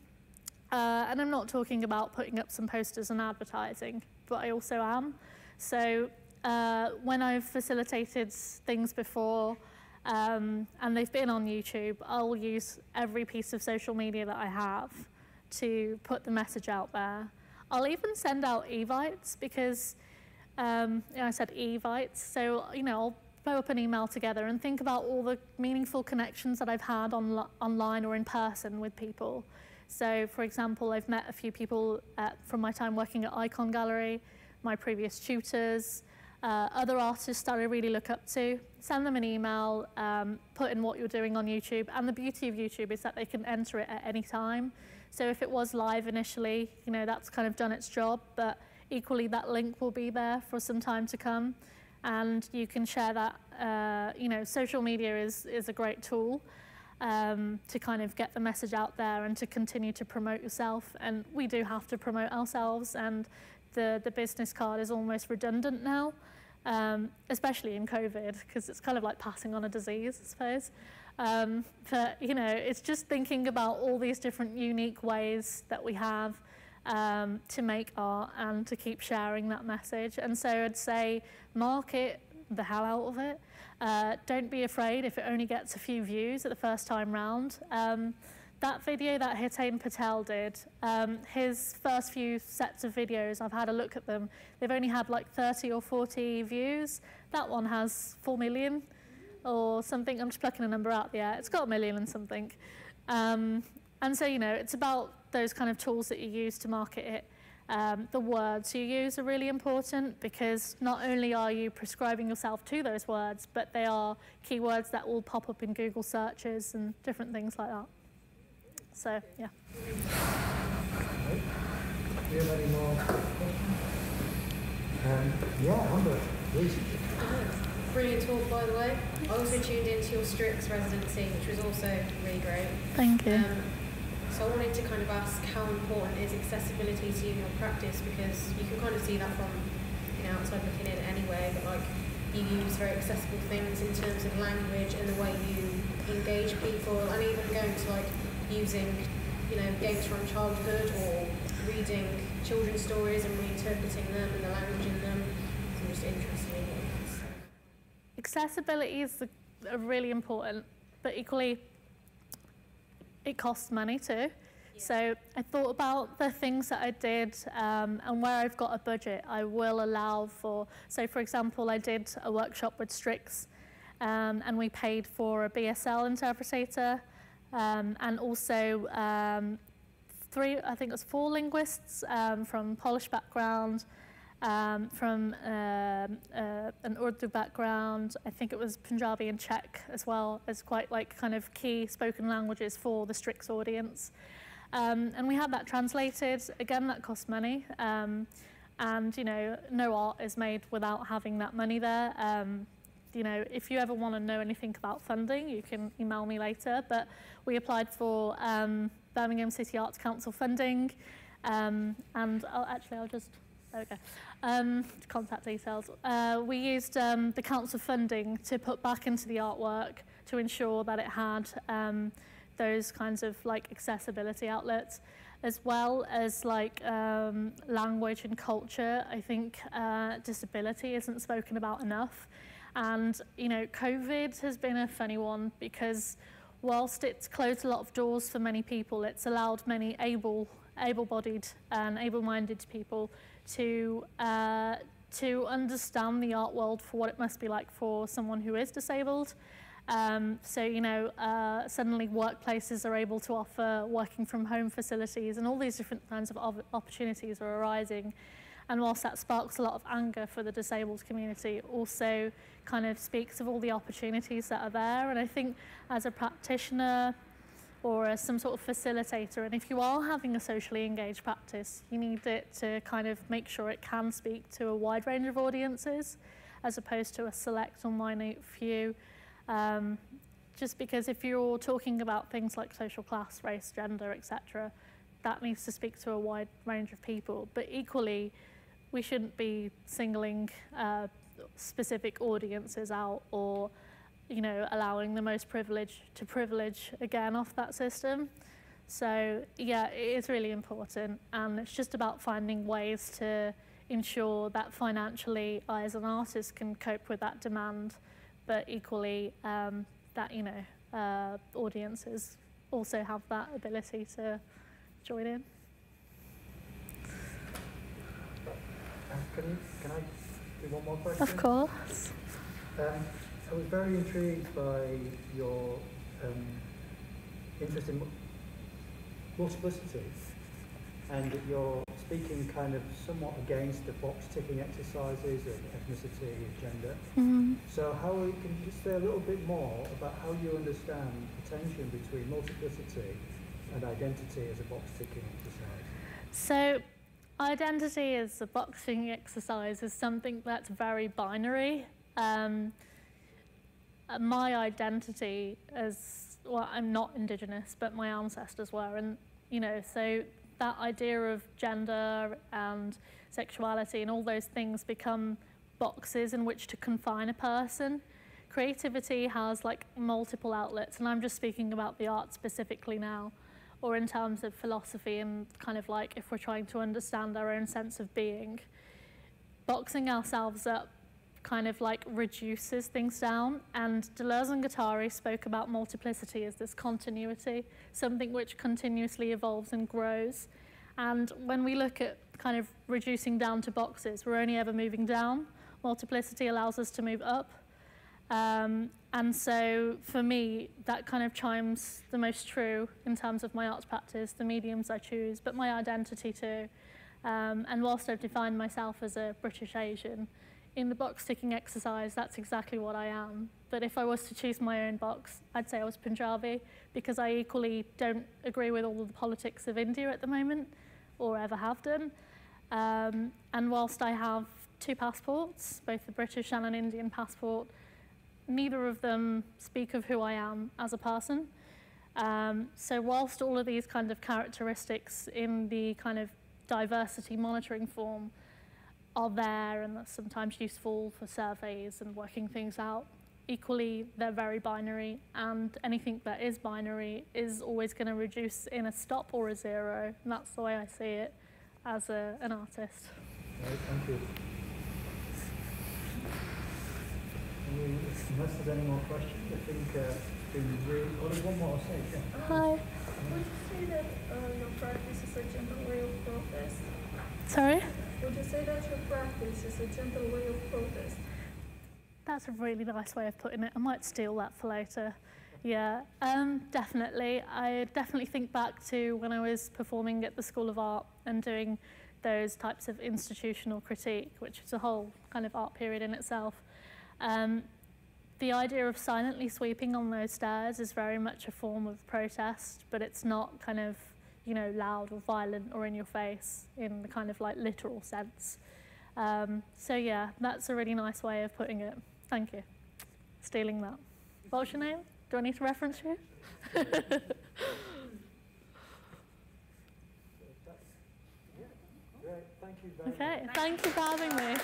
Uh, and I'm not talking about putting up some posters and advertising, but I also am. So uh, when I've facilitated things before um, and they've been on YouTube, I'll use every piece of social media that I have to put the message out there. I'll even send out evites because um, you know, I said evites, so you know I'll throw up an email together and think about all the meaningful connections that I've had on, online or in person with people. So, for example, I've met a few people at, from my time working at Ikon Gallery, my previous tutors, uh, other artists that I really look up to. Send them an email, um, put in what you're doing on YouTube. And the beauty of YouTube is that they can enter it at any time. So if it was live initially, you know, that's kind of done its job, but equally that link will be there for some time to come. And you can share that, uh, you know, social media is, is a great tool um, to kind of get the message out there and to continue to promote yourself. And we do have to promote ourselves, and the, the business card is almost redundant now, um, especially in COVID, because it's kind of like passing on a disease, I suppose. Um, but, you know, it's just thinking about all these different unique ways that we have um, to make art and to keep sharing that message. And so I'd say market the hell out of it. Uh, don't be afraid if it only gets a few views at the first time round. Um, that video that Hetain Patel did, um, his first few sets of videos, I've had a look at them, they've only had like 30 or 40 views. That one has 4 million or something. I'm just plucking a number out there. It's got a million and something. Um, and so, you know, it's about those kind of tools that you use to market it. Um, the words you use are really important because not only are you prescribing yourself to those words, but they are keywords that will pop up in Google searches and different things like that. So, yeah. Do you have any more um, yeah, Amber, please. Brilliant talk, by the way. I also tuned into your STRYX residency, which was also really great. Thank you. Um, so I wanted to kind of ask how important is accessibility to you in your practice because you can kind of see that from you know outside looking in anyway, but like you use very accessible things in terms of language and the way you engage people and even going to like using you know games from childhood or reading children's stories and reinterpreting them and the language in them. So I'm just interested in what that's. Accessibility is a, a really important, but equally it costs money too. So I thought about the things that I did um, and where I've got a budget, I will allow for, so for example, I did a workshop with STRYX um, and we paid for a BSL interpreter um, and also um, three, I think it was four linguists um, from Polish background, um, from um, uh, an Urdu background. I think it was Punjabi and Czech as well as quite like kind of key spoken languages for the STRYX audience. Um, and we had that translated. Again, that costs money. Um, and, you know, no art is made without having that money there. Um, you know, if you ever want to know anything about funding, you can email me later. But we applied for um, Birmingham City Arts Council funding. And I'll, actually, I'll just, there we go. Um, contact details. Uh, we used um, the council funding to put back into the artwork to ensure that it had um, those kinds of like accessibility outlets as well as like um, language and culture. I think uh, disability isn't spoken about enough. And, you know, COVID has been a funny one because whilst it's closed a lot of doors for many people, it's allowed many able able-bodied and able-minded people to uh, to understand the art world for what it must be like for someone who is disabled. Um, so, you know, uh, suddenly workplaces are able to offer working from home facilities and all these different kinds of op opportunities are arising. And whilst that sparks a lot of anger for the disabled community, it also kind of speaks of all the opportunities that are there. And I think as a practitioner, or as some sort of facilitator. And if you are having a socially engaged practice, you need it to kind of make sure it can speak to a wide range of audiences as opposed to a select or minute few. Um, just because if you're talking about things like social class, race, gender, etc., that needs to speak to a wide range of people. But equally, we shouldn't be singling uh, specific audiences out or you know, allowing the most privileged to privilege again off that system. So yeah, it is really important and it's just about finding ways to ensure that financially I as an artist can cope with that demand, but equally um, that, you know, uh, audiences also have that ability to join in. Can, you, can I do one more question? Of course. Um, I was very intrigued by your um, interest in multiplicity and that you're speaking kind of somewhat against the box ticking exercises of ethnicity and gender. Mm-hmm. So how can you just say a little bit more about how you understand the tension between multiplicity and identity as a box ticking exercise? So identity as a boxing exercise is something that's very binary. Um, Uh, my identity as well, I'm not Indigenous, but my ancestors were, and you know, so that idea of gender and sexuality and all those things become boxes in which to confine a person. Creativity has like multiple outlets, and I'm just speaking about the art specifically now, or in terms of philosophy and kind of like if we're trying to understand our own sense of being. Boxing ourselves up kind of like reduces things down. And Deleuze and Guattari spoke about multiplicity as this continuity, something which continuously evolves and grows. And when we look at kind of reducing down to boxes, we're only ever moving down. Multiplicity allows us to move up. Um, and so for me, that kind of chimes the most true in terms of my arts practice, the mediums I choose, but my identity too. Um, and whilst I've defined myself as a British Asian, in the box ticking exercise, that's exactly what I am. But if I was to choose my own box, I'd say I was Punjabi because I equally don't agree with all of the politics of India at the moment or ever have done. Um, and whilst I have two passports, both the British and an Indian passport, neither of them speak of who I am as a person. Um, so whilst all of these kind of characteristics in the kind of diversity monitoring form are there and that's sometimes useful for surveys and working things out. Equally, they're very binary, and anything that is binary is always going to reduce in a stop or a zero, and that's the way I see it as a, an artist. Right, thank you. Unless there's any more questions, I think uh, it's been really... Oh, there's one more, say, yeah. Hi. Would you say that uh, your practice is a gentle way of protest? Sorry? Would you say that your practice is a gentle way of protest? That's a really nice way of putting it. I might steal that for later. Yeah, um, definitely. I definitely think back to when I was performing at the School of Art and doing those types of institutional critique, which is a whole kind of art period in itself. Um, the idea of silently sweeping on those stairs is very much a form of protest, but it's not kind of you know, loud or violent or in your face in the kind of like literal sense. Um, so yeah, that's a really nice way of putting it. Thank you. Stealing that. What's your name? Do I need to reference you? (laughs) okay, thank you for having me.